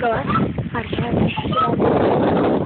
manga var. Arkadaşlar.